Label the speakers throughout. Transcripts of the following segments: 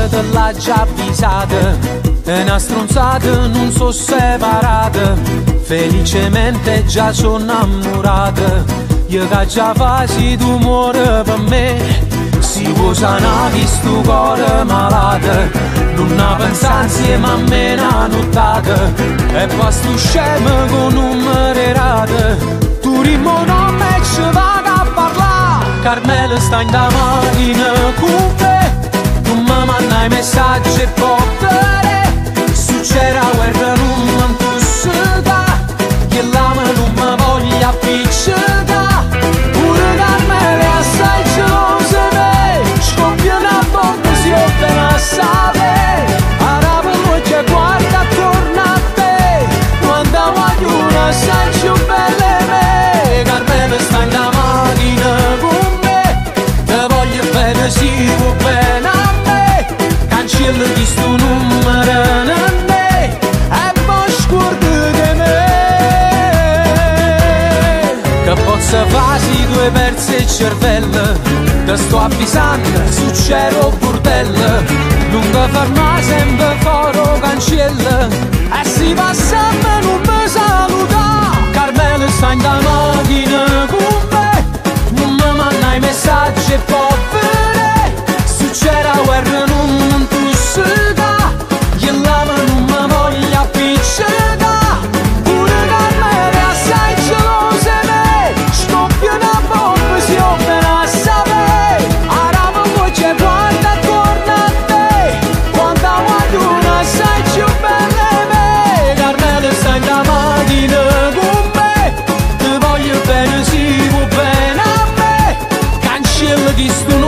Speaker 1: Quanta volta te l'ha già avvisata E una stronzata non so separata Felicemente già sono innamorata Io che già fasi tu muore per me Si può sanare questo cuore malato Non ha pensato insieme a me una nottata E poi sto scemo con numero errato Tu rimmo non me ci vaga a parlare Carmelo sta in da macchina pezzi e cervello da sto a pisando su c'ero bordello lunga farma eh sempre foro cancella e si passa per un un Cristo.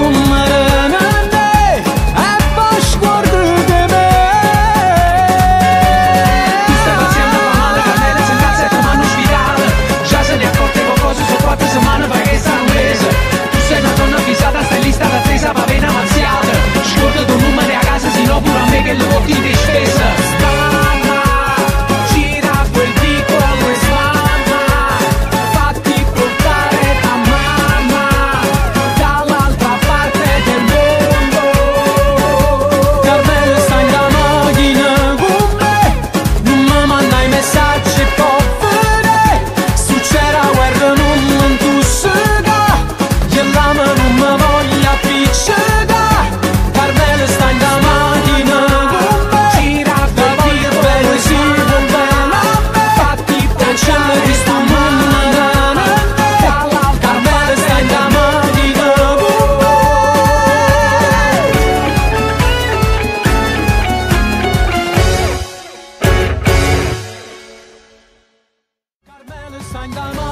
Speaker 1: senden